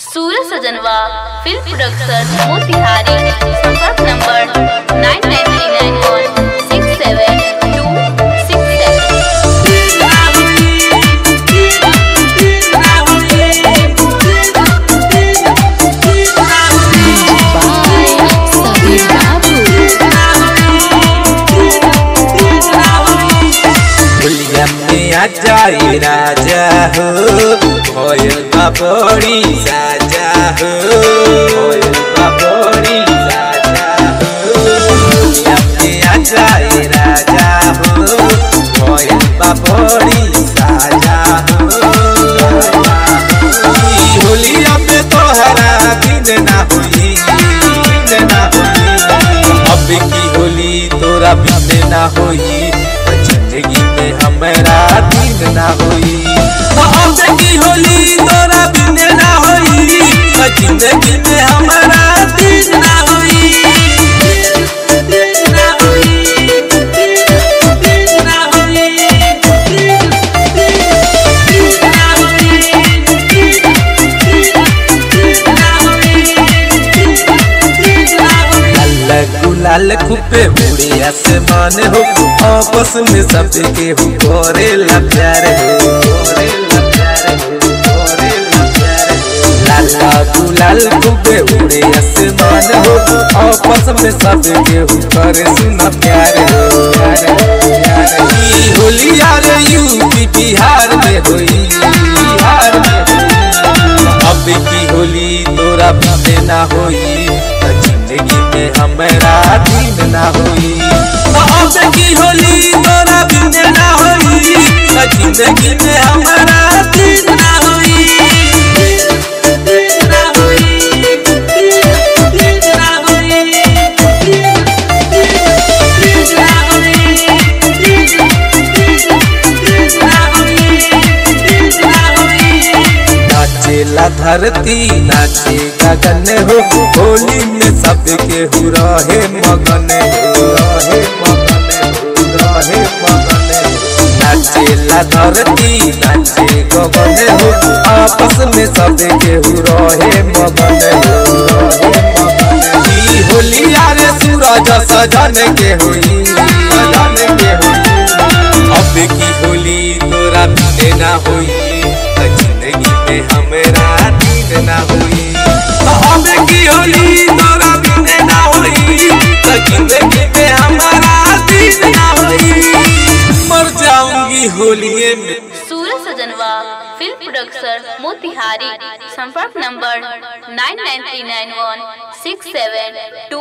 सूरज सजनवा film production Motihari संपर्क number nine nine three जाए राजा हो होयल बाबोड़ी साजा हो होयल बाबोड़ी साजा राजा हो होयल बाबोड़ी दिन ना गुलाल खूबे उड़े आसमान हो, आपस में सबके हो करे ला प्यार हो लाला खूबे उड़े आसमान हो, आपस में सबके हो, करे सुना प्यार होली यूपी बिहार में होई, बिहार में अब की होली तोरा ना होई त ज़िंदगी में हमरा दिन ना होई। अब की होली तोरा बिन ना होई। ज़िंदगी नाचेला धरती नाचे, गगन हो होली में सबके हो रहे मगन, हो रहे नाचेला धरती, नाचे, गगन हो, आपस में सबके हो रहे मगन, हो रहे होली यारे सूरज सजन के होई। में हमारा दिन ना होई। अब की होली, तोरा बिने ना होई। ज़िंदगी में हमारा दिन ना होई। मर जाऊँगी होलिये में। सूरज सजनवा, फ़िल्म प्रोडक्शन मोतिहारी। संपर्क number nine nine three nine one six seven two